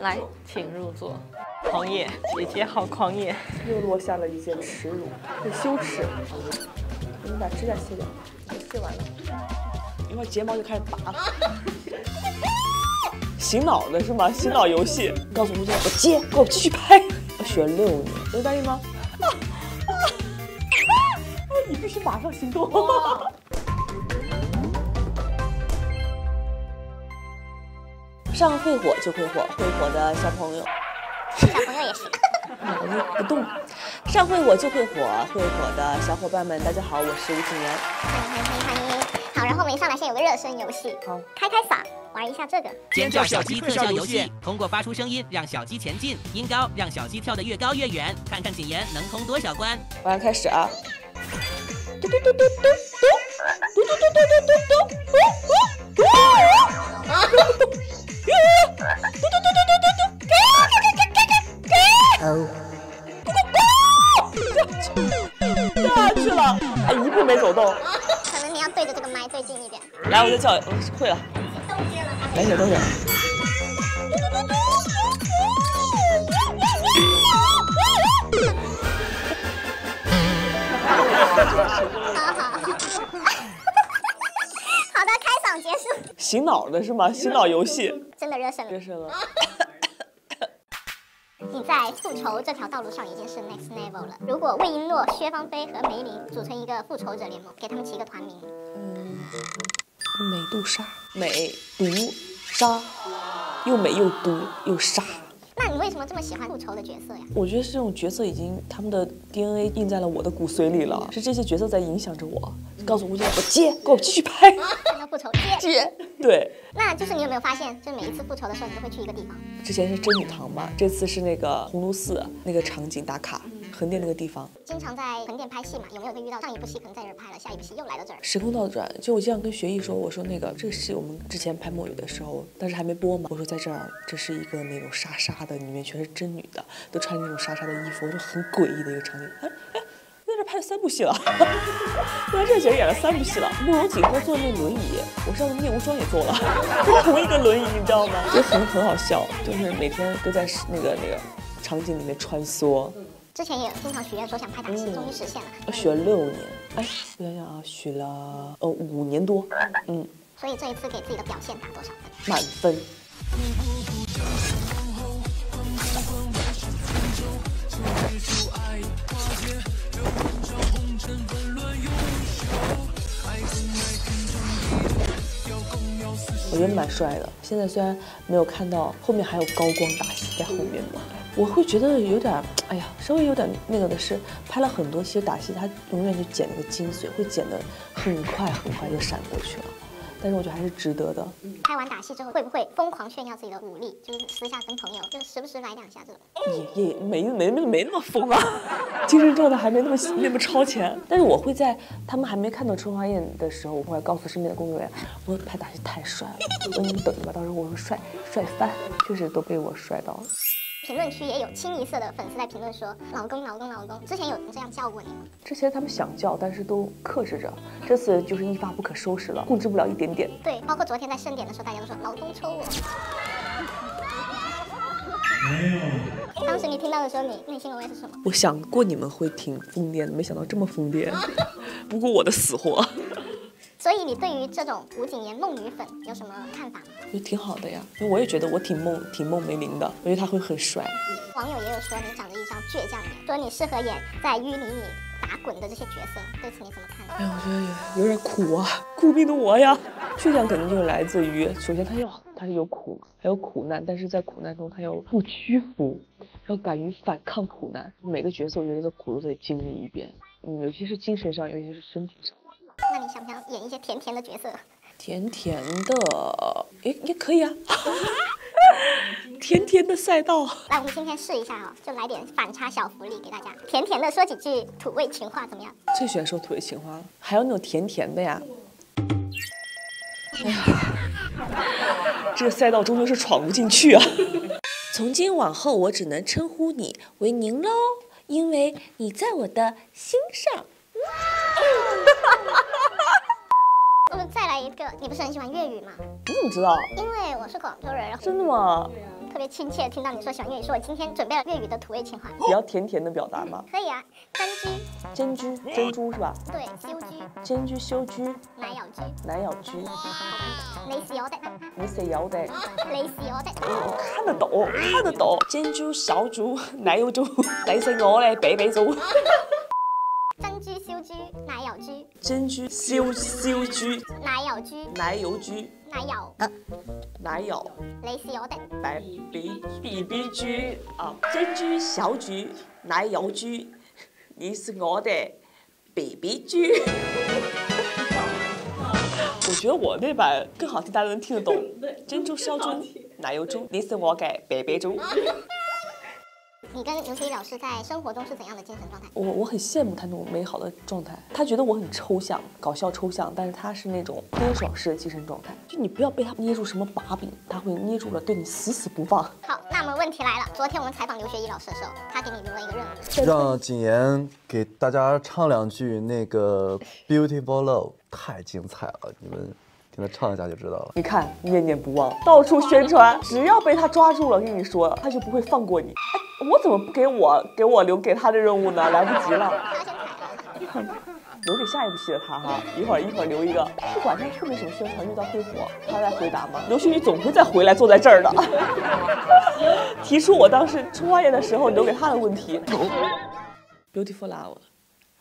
来，请入座。狂野，姐姐好狂野。又落下了一件耻辱，很羞耻。我们把指甲卸掉，卸完了，一会儿睫毛就开始拔了。洗脑的是吗？洗脑游戏，告诉吴姐，我接，给我继续拍。我学六年，有答应吗？啊 啊！你必须马上行动。上会火就会火，会火的小朋友。小朋友也是。脑 子不动，上会火就会火，会火的小伙伴们，大家好，我是吴景言。欢迎欢迎欢迎。好，然后我们一上来先有个热身游戏，好，开开嗓，玩一下这个。尖叫小鸡特效游戏，通过发出声音让小鸡前进，音高让小鸡跳得越高越远。看看景言能通多少关。我要开始啊！嘟嘟嘟嘟嘟嘟，嘟嘟嘟嘟嘟嘟嘟，嘟嘟嘟嘟嘟嘟，嘟嘟嘟嘟嘟嘟，没走动。可能你要对着这个麦最近一点。来，我再叫，我会了。来，写东西。好好好。好的，开嗓结束。洗脑的是吗？洗脑游戏。真的热身了。热身了。你在复仇这条道路上已经是 next level 了。如果魏璎珞、薛芳菲和梅林组成一个复仇者联盟，给他们起一个团名，嗯，美杜莎，美毒杀，又美又毒又杀。那你为什么这么喜欢复仇的角色呀？我觉得是这种角色已经他们的 DNA 印在了我的骨髓里了，是这些角色在影响着我，告诉吴京我接，给我继续拍，复仇接。接，对。那就是你有没有发现，就每一次复仇的时候，你都会去一个地方？之前是真女堂嘛，这次是那个鸿胪寺那个场景打卡，横店那个地方。经常在横店拍戏嘛，有没有被遇到上一部戏可能在这儿拍了，下一部戏又来到这儿？时空倒转，就我经常跟学艺说，我说那个这个戏我们之前拍墨雨的时候，但是还没播嘛，我说在这儿这是一个那种沙沙的，里面全是真女的，都穿那种沙沙的衣服，我说很诡异的一个场景。哎哎。在这拍了三部戏了，在这姐演了三部戏了。慕容锦和坐那轮椅，我上次面无双也坐了，同一个轮椅，你知道吗？就很很好笑，就是每天都在那个那个场景里面穿梭。之前也经常许愿说想拍打戏，终于实现了。许了六年，哎，我想想啊，许了呃五年多，嗯。所以这一次给自己的表现打多少分？满分。我觉得蛮帅的。现在虽然没有看到后面还有高光打戏在后面嘛，我会觉得有点，哎呀，稍微有点那个的是，拍了很多，其实打戏他永远就剪那个精髓，会剪得很快很快就闪过去了。但是我觉得还是值得的。拍完打戏之后，会不会疯狂炫耀自己的武力？就是私下跟朋友，就时不时来两下这种。也也没没没没那么疯啊，精神状态还没那么那么超前。但是我会在他们还没看到《春花宴》的时候，我会告诉身边的工作人员，我说拍打戏太帅了，我说你们等着吧，到时候我说帅帅翻，确实都被我帅到了。评论区也有清一色的粉丝在评论说：“老公，老公，老公。”之前有人这样叫过你吗？之前他们想叫，但是都克制着。这次就是一发不可收拾了，控制不了一点点。对，包括昨天在盛典的时候，大家都说：“老公抽我。”没有。当时你听到的时候，你内心的 OS 是什么？我想过你们会挺疯癫的，没想到这么疯癫。不过我的死活。所以你对于这种吴谨言梦女粉有什么看法吗？我觉得挺好的呀，因为我也觉得我挺梦挺梦梅林的，我觉得他会很帅。网友也有说你长着一张倔强脸，说你适合演在淤泥里打滚的这些角色，对此你怎么看？哎呀，我觉得有点苦啊，苦命的我呀。倔强肯定就是来自于，首先他要他是有苦，还有苦难，但是在苦难中他要不屈服，要敢于反抗苦难。每个角色我觉得这苦都得经历一遍，嗯，有些是精神上，有些是身体上。那你想不想演一些甜甜的角色？甜甜的，也也可以啊。甜甜的赛道。来，我们今天试一下啊，就来点反差小福利给大家。甜甜的说几句土味情话怎么样？最喜欢说土味情话了，还有那种甜甜的呀。哎呀，这个赛道终究是闯不进去啊。从今往后，我只能称呼你为您喽，因为你在我的心上。我们再来一个，你不是很喜欢粤语吗？你怎么知道？因为我是广州人，然后真的吗？特别亲切，听到你说喜欢粤语，说我今天准备了粤语的土味情话。比较甜甜的表达吗？可以啊，珍珠，珍珠，珍珠是吧？对，燒豬、珍珠修居，奶油豬，奶油居，你是我的，你是我的，你是我的。我看得懂，看得懂。珍珠小豬，奶油豬，你是我的 baby 豬。珍珠燒豬，奶油豬，珍珠燒燒豬，奶油豬，奶油豬，奶油，奶油你是我的。baby B 豬啊，珍珠小豬，奶油豬，你是我的 baby 豬。我覺得我那版更好聽，大家能聽得懂。珍珠燒豬，奶油豬，你是我的 baby 豬。你跟刘学义老师在生活中是怎样的精神状态？我我很羡慕他那种美好的状态，他觉得我很抽象，搞笑抽象，但是他是那种干爽式的精神状态。就你不要被他捏住什么把柄，他会捏住了对你死死不放。好，那么问题来了，昨天我们采访刘学义老师的时候，他给你留了一个任务，让谨言给大家唱两句那个《Beautiful Love》，太精彩了，你们听他唱一下就知道了。你看，念念不忘，到处宣传，只要被他抓住了，跟你说，他就不会放过你。哎，我怎么不给我给我留给他的任务呢？来不及了，留给下一部戏的他哈，一会儿一会儿留一个，不管他后面什么宣传遇到会火，他来回答吗？刘旭宇总会再回来坐在这儿的，提出我当时出花宴的时候留给他的问题。Beautiful love，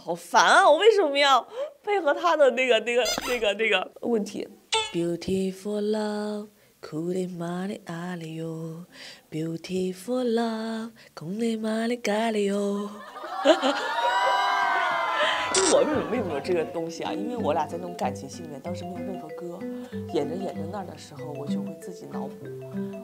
好烦啊！我为什么要配合他的那个那个那个那个问题？Beautiful love。苦的玛丽阿里哟，Beautiful love，空的玛丽咖喱哟。因为我为什么为什么有这个东西啊？因为我俩在那种感情戏里面，当时没有任何歌，演着演着那儿的时候，我就会自己脑补，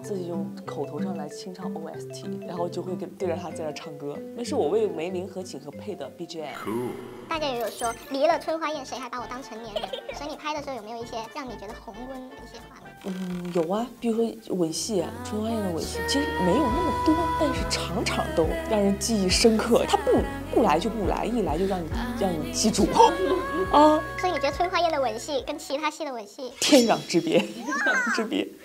自己用口头上来清唱 OST，然后就会跟对着他在那唱歌。那是我为梅林和景和配的 BGM。大家也有说离了春花宴，谁还把我当成年人？所以你拍的时候有没有一些让你觉得红温的一些画面？嗯，有啊，比如说吻戏，啊，春花宴的吻戏，其实没有那么多，但是场场都让人记忆深刻。他不不来就不来，一来就让你让你记住 啊。所以你觉得春花宴的吻戏跟其他戏的吻戏天壤之别，天壤之别。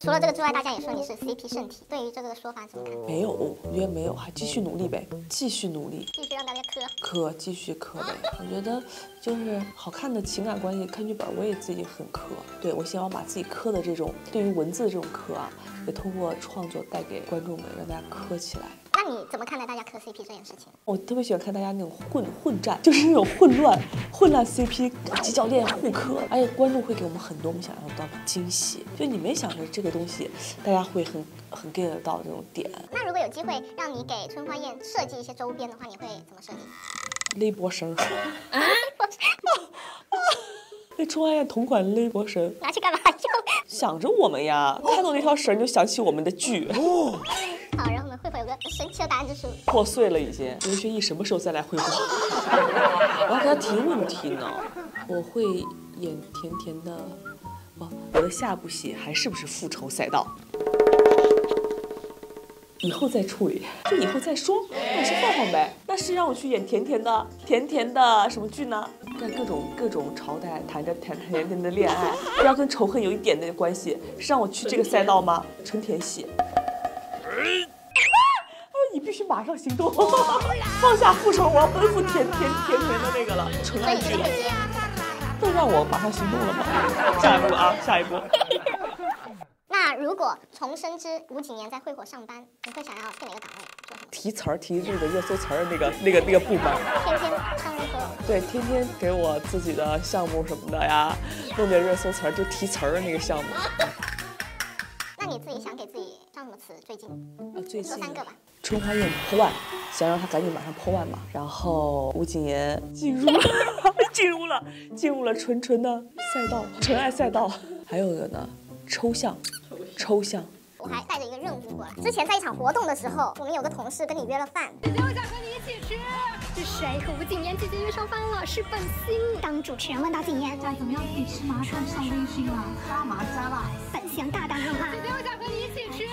除了这个之外，大家也说你是 CP 圣体，对于这个说法怎么看？没有，我觉得没有，还继续努力呗，继续努力，继续让大家磕磕，继续磕呗。我觉得就是好看的情感关系，看剧本我也自己很磕。对我希望把自己磕的这种对于文字的这种磕啊，也通过创作带给观众们，让大家磕起来。那你怎么看待大家磕 CP 这件事情？我特别喜欢看大家那种混混战，就是那种混乱、混乱 CP 几角恋互磕，而且观众会给我们很多我们想要到的惊喜。就你没想着这个东西，大家会很很 get 得到这种点。那如果有机会让你给春花宴设计一些周边的话，你会怎么设计？勒脖绳。那春花宴同款勒脖绳拿去干嘛用？想着我们呀，看到那条绳就想起我们的剧。哦好，然后呢，慧慧有个神奇的答案就是，破碎了已经。刘学义什么时候再来汇报？我要给他提问题呢。我会演甜甜的。哦，我的下部戏还是不是复仇赛道？以后再处理，就以后再说，那我先放放呗。那是让我去演甜甜的，甜甜的什么剧呢？在各种各种朝代，谈着甜甜甜的恋爱，不要跟仇恨有一点的关系，是让我去这个赛道吗？纯甜戏。你必须马上行动，放下复仇，我要奔赴甜甜甜甜的那个了，纯爱剧了。都让我马上行动了吗？下一步啊，下一步。那如果重生之吴谨言在会火上班，你会想要去哪个岗位？提词儿，提这个热搜词儿那个那个那个部门。天天上热搜。对，天天给我自己的项目什么的呀，弄点热搜词儿，就提词儿的那个项目。那你自己想给自己上什么词？最近？啊，最近说三个吧。春花宴破万，想让他赶紧马上破万嘛。然后吴谨言进入了，进入了，进入了纯纯的赛道，纯爱赛道。还有一个呢，抽象，抽象。我还带着一个任务过来。之前在一场活动的时候，我们有个同事跟你约了饭，姐姐，我想和你一起吃。是谁和吴谨言姐姐约上饭了？是本心。当主持人问到谨言，那怎么样一起吃麻串上微信了？干嘛加辣？本香大胆喊话。姐姐，我想和你一起吃。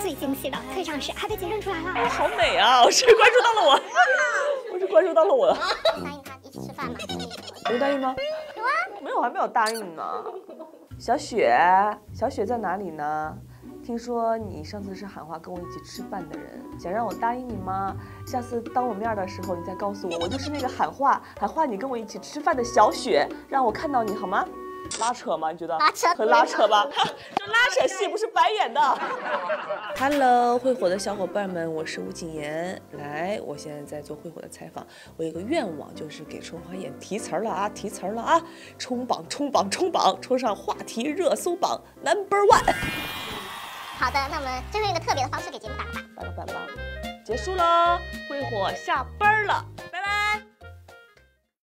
最惊喜的退场时还被姐认出来了，好美啊！我是关注到了我，我是关注到了我。答应他一起吃饭吗？有答应吗？有啊，没有，还没有答应呢。小雪，小雪在哪里呢？听说你上次是喊话跟我一起吃饭的人，想让我答应你吗？下次当我面的时候，你再告诉我，我就是那个喊话喊话你跟我一起吃饭的小雪，让我看到你好吗？拉扯吗？你觉得？拉扯很拉扯吧？这拉扯戏不是白演的。Hello，会火的小伙伴们，我是吴谨言。来，我现在在做会火的采访。我有个愿望，就是给春花演提词儿了啊，提词儿了啊，冲榜冲榜冲榜，冲上话题热搜榜 Number One。好的，那我们就用一个特别的方式给节目打个榜。拜了拜了，结束喽，会火下班了。